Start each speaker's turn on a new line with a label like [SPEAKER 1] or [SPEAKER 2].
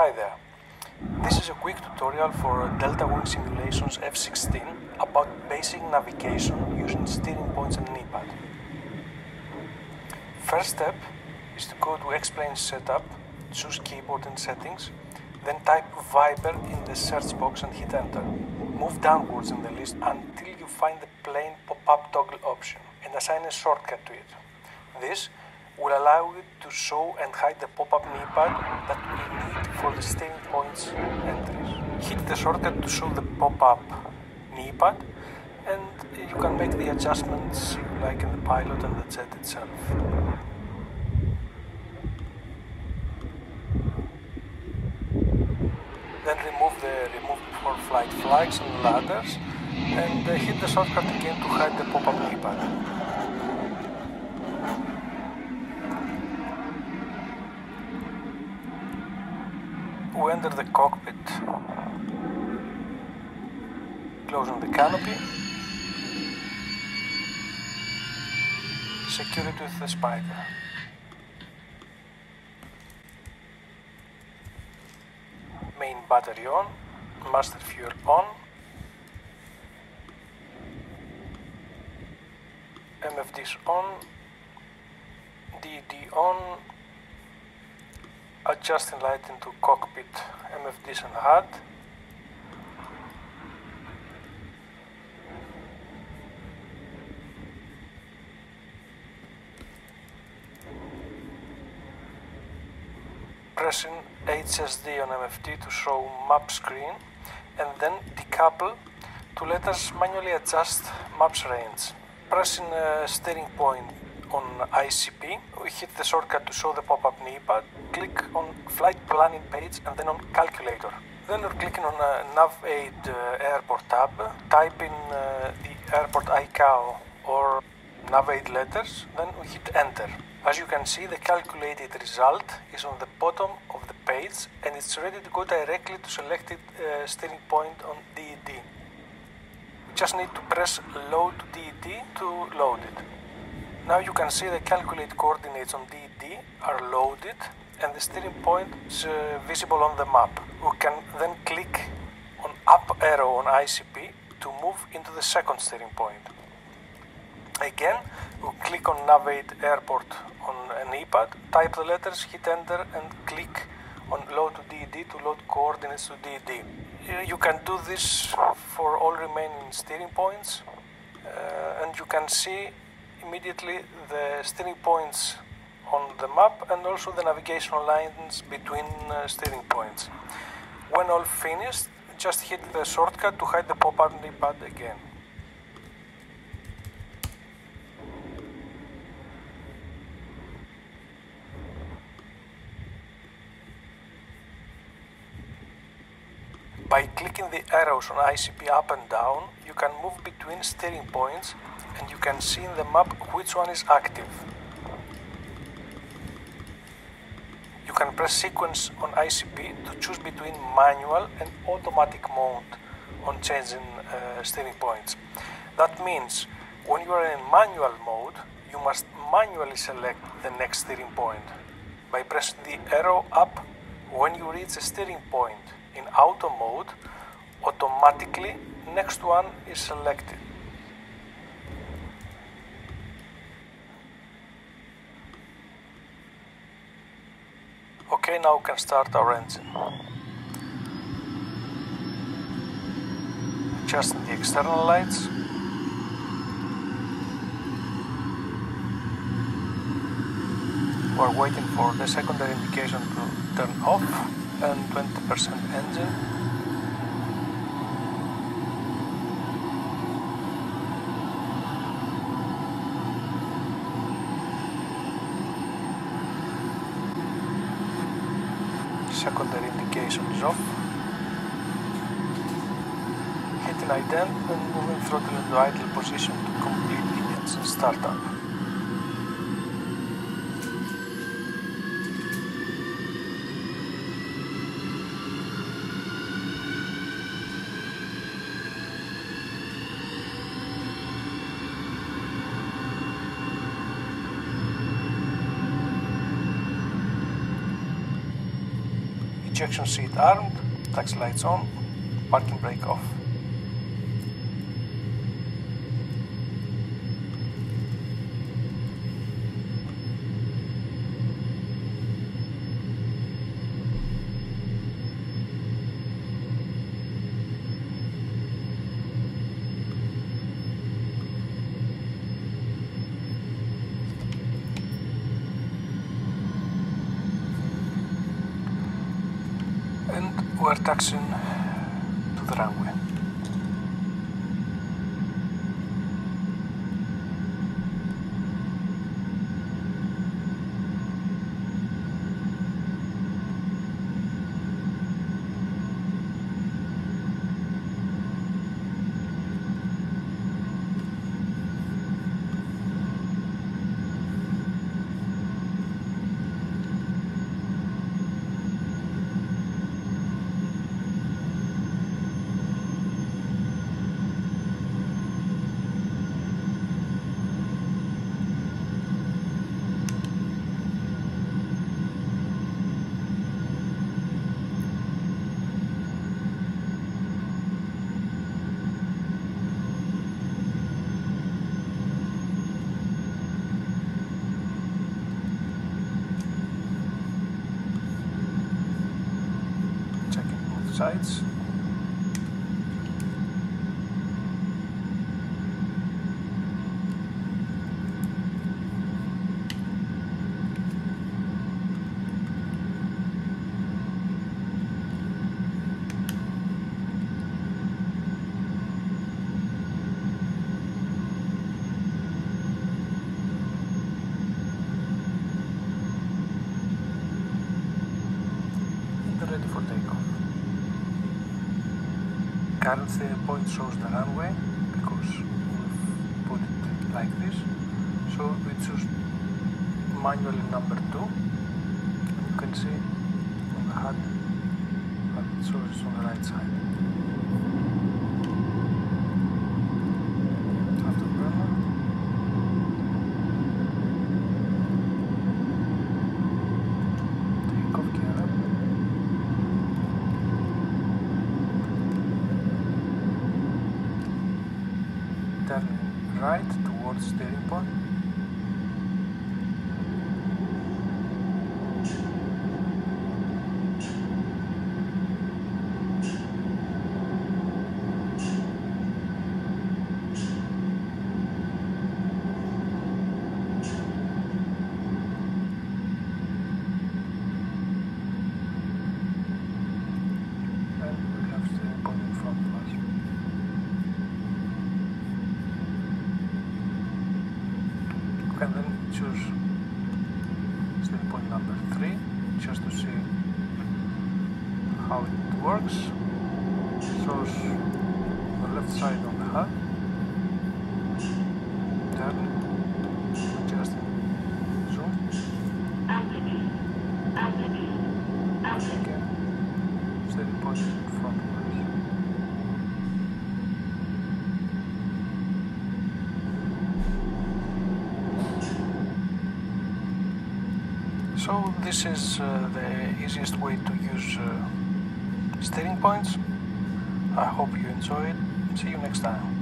[SPEAKER 1] Hi there. This is a quick tutorial for DeltaWing Simulations F-16 about basic navigation using steering points and knee-pad. First step is to go to X-Plane Setup, choose Keyboard and Settings, then type Viper in the search box and hit Enter. Move downwards in the list until you find the plane pop-up toggle option and assign a shortcut to it. This will allow you to show and hide the pop-up knee-pad that we need for the steering points entries. Hit the shortcut to show the pop-up knee-pad and you can make the adjustments like in the pilot and the jet itself. Then remove the remove before flight flags and ladders and uh, hit the shortcut again to hide the pop-up knee-pad. We enter the cockpit, closing the canopy, secure it with the spider. Main battery on, master fuel on, MFDs on, DD on, adjusting light into cockpit MFDs and HUD. Pressing HSD on MFD to show map screen and then decouple to let us manually adjust maps range. Pressing uh, steering point on ICP, we hit the shortcut to show the pop-up knee-pad, click on flight planning page and then on calculator. Then we're clicking on uh, NavAid uh, airport tab, type in uh, the airport ICAO or NavAid letters, then we hit enter. As you can see, the calculated result is on the bottom of the page and it's ready to go directly to selected uh, steering point on DED. We just need to press load DED to load it. Now you can see the calculate coordinates on DED are loaded and the steering point is uh, visible on the map. We can then click on up arrow on ICP to move into the second steering point. Again, we click on NavAid Airport on an iPad, type the letters, hit enter and click on load to DED to load coordinates to DED. You can do this for all remaining steering points uh, and you can see immediately the steering points on the map and also the navigational lines between uh, steering points. When all finished, just hit the shortcut to hide the pop-up pad again. By clicking the arrows on ICP up and down, you can move between steering points and you can see in the map which one is active. You can press sequence on ICP to choose between manual and automatic mode on changing uh, steering points. That means when you are in manual mode, you must manually select the next steering point by pressing the arrow up when you reach a steering point in auto mode automatically next one is selected Okay, now we can start our engine. Adjusting the external lights. We're waiting for the secondary indication to turn off and 20% engine. secondary indication is off. Hitting ident and moving throttle into idle position to complete the engine startup. Ejection seat armed, taxi lights on, parking brake off. Taxiing to the runway. Sides. ready for takeoff. Steering point shows the runway because we've put it like this. So we choose manually number two. And you can see on the HUD that shows on the right side. Turning right towards steering point. And we have steering point in front of us. Can then choose steering point number three just to see how it works. Shows the left side on the HUD. Turn, adjust zoom
[SPEAKER 2] Altitude. Altitude. Altitude.
[SPEAKER 1] again. Steering point is in front of us. So this is uh, the easiest way to use uh, steering points. I hope you enjoy it. See you next time.